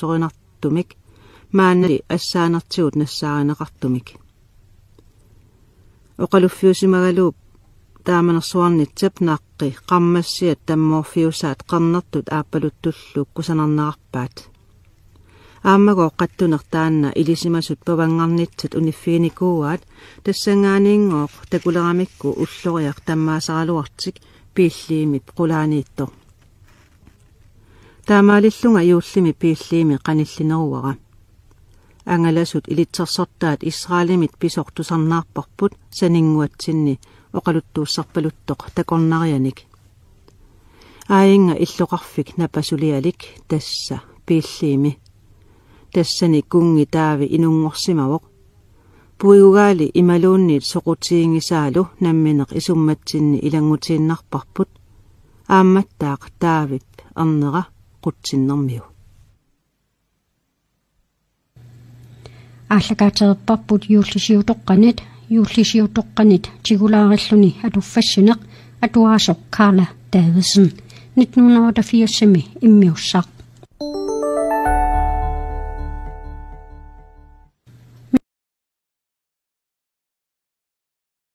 qimmertorunartumik maannali assaanartigut nassaarinaqartumik oqaluffiusimagaluup тааманерсуарнитсап нааққи. Qammassiat тамморфиусаат qernertut aappaluttulluk kusanarnaqarpaat ааммагоо qattuner таанна илисимасут павангарнитсат униффигникууаат тассангааниингооқ такулерамикку уллориақ таммаасаралуартик пииллиимип qulaaniitto таамаалиллунга юуллими пииллиими qanillинеруара ангаласут илитсерсортаат исраалимит писортусарнаарпарпут санингуатсинни оқалуттууссарпалуттоқ такорнарианик. Аинга иллоқарфик напасулиалик тасса пииллиими тассани кунги таави инунгорсимавоқ. Пуигугаали ималуунниит соқутиингисаалу намминеқ исумматсинни илангутииннарпарпут аамматтаақ таавип арнера qutsinnermiu ааллакаатерпарпут юуллисиутоққанит юуллисиутоққанит тигулаариллуни атуффассинеқ атуаасоқ карла давидсен 1988 иммиуссақ